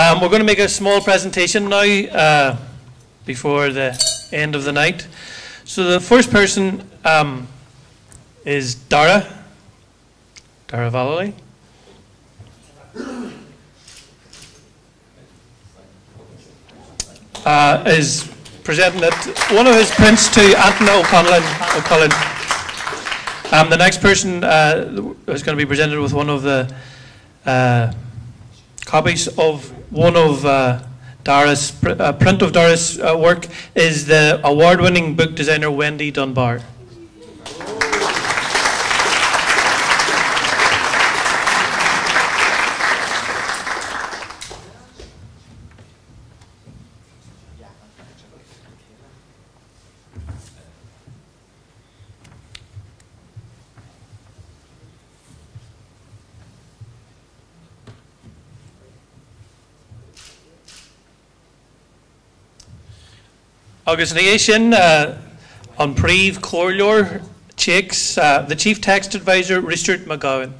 Um, we're going to make a small presentation now uh, before the end of the night. So the first person um, is Dara, Dara Vallely. Uh, is presenting one of his prints to Anton O'Connell. O'Connell. Um, the next person uh, is going to be presented with one of the uh, copies of one of uh, Dara's uh, print of Dara's uh, work is the award-winning book designer Wendy Dunbar. Agus ní sin an Chicks, uh, the Chief Text Advisor Richard McGowan.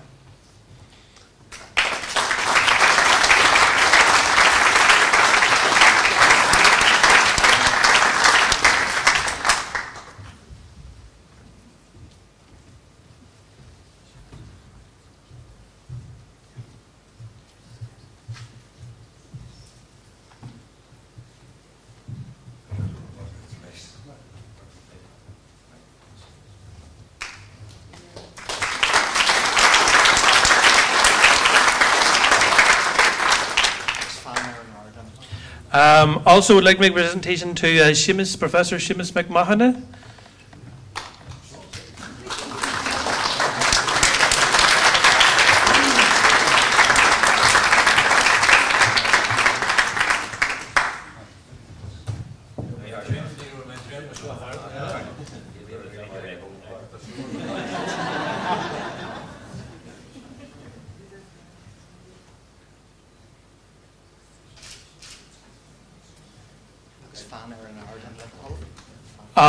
Um, also, would like to make a presentation to uh, Seamus, Professor Seamus McMahon.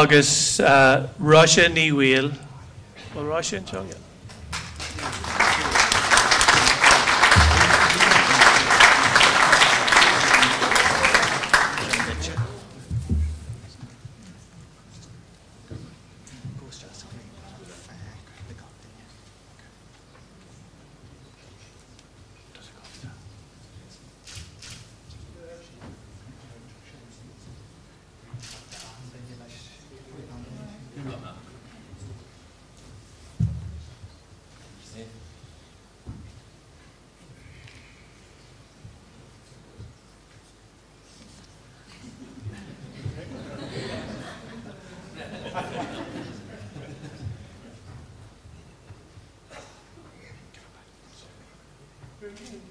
agus uh, Russia níhil Russian. John, yeah. An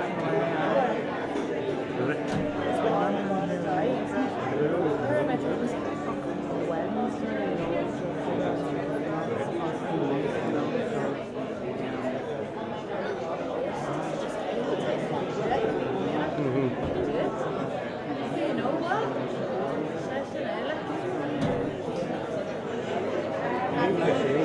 Gracias.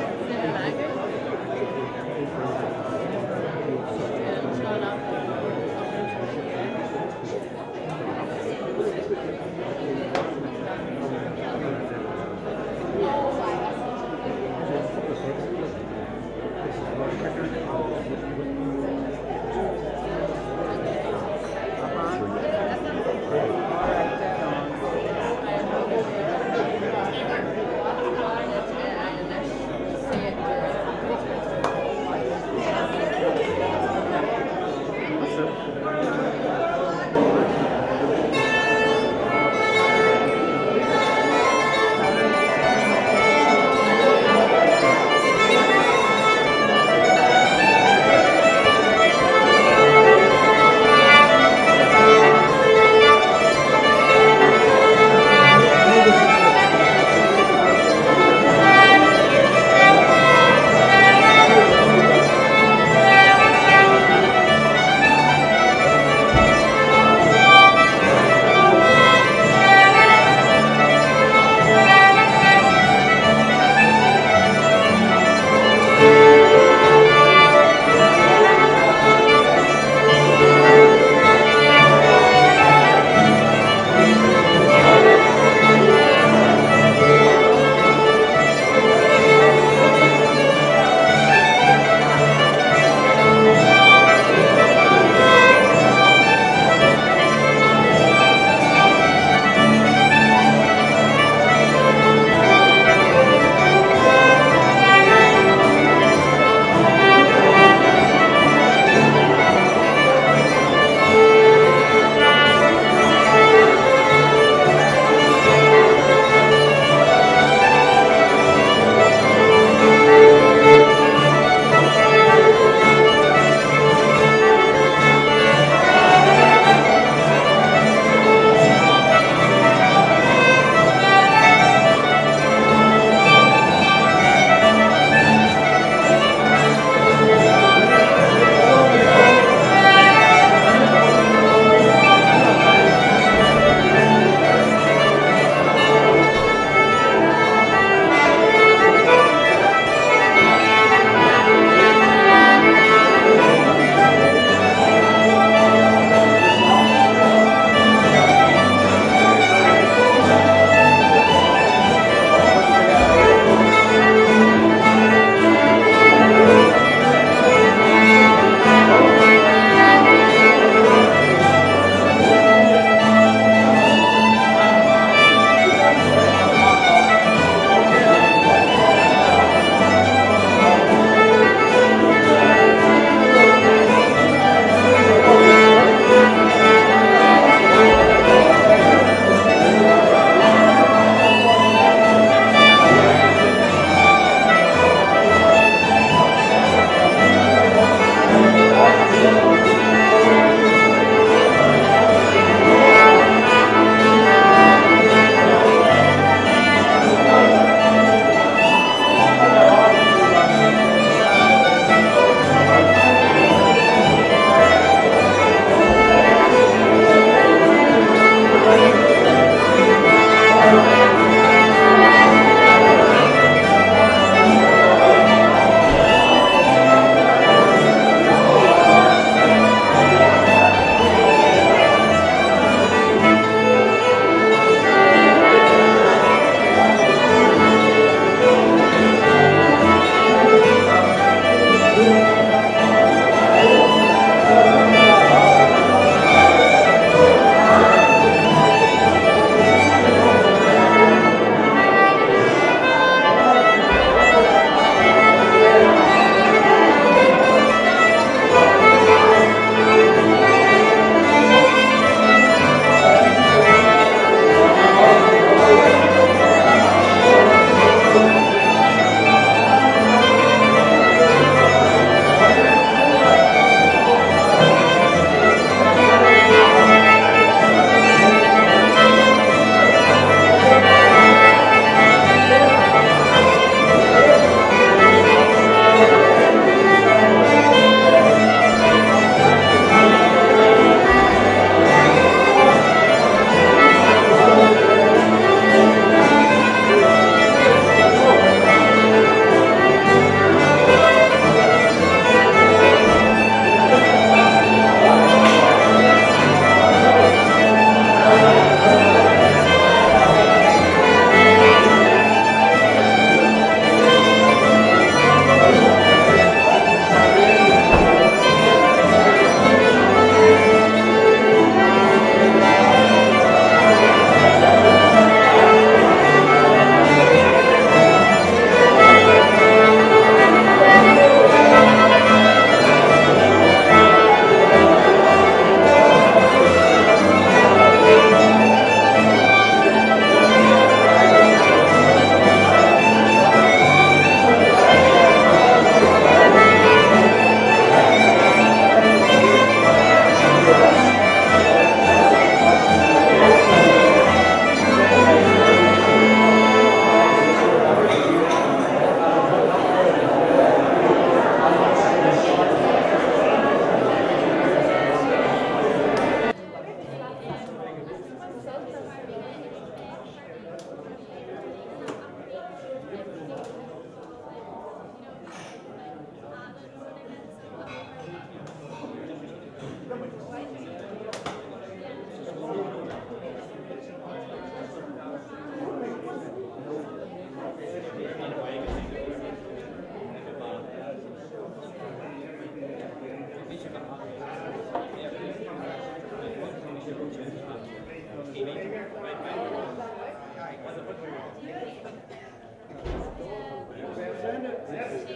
Yes.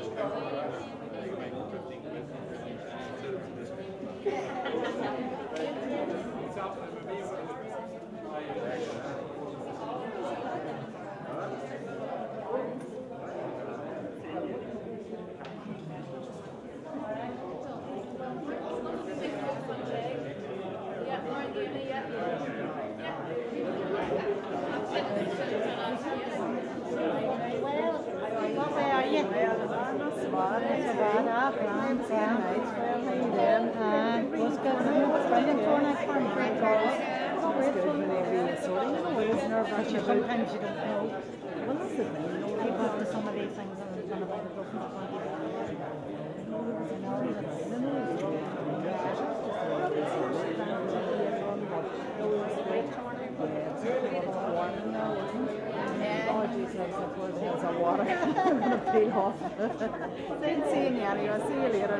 Nerve-wracking. Sometimes you don't know. Well, it. You know, to some of these things and it's in the news. Oh, geez, I'm so full of hills of water. I'm going to peel off. Then seeing you anyway. See you later.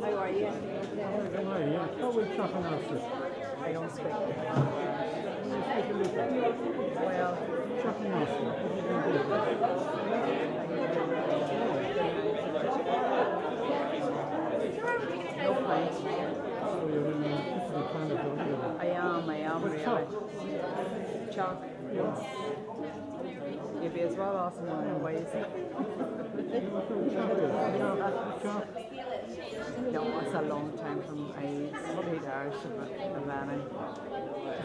How are you? Yeah, Cowie Chafanassi. I don't speak. A. I am, I am. You'd be as well a long time from I eight hours of Havana.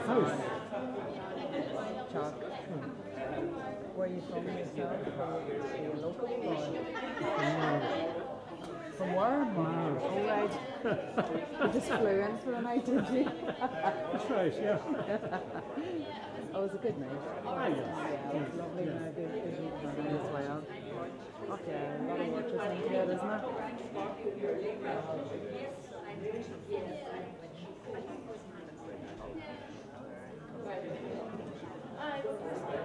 House. Chalk. Where are you from yourself? Are you local? Or? From where? Mars. Oh, right. you just flew in for a night, did you? That's right, yeah. Oh, it was a good night. Ah, yes. Yeah, it was lovely and a good, good meeting on as well. Okay, a lot of work goes into it, isn't it? Just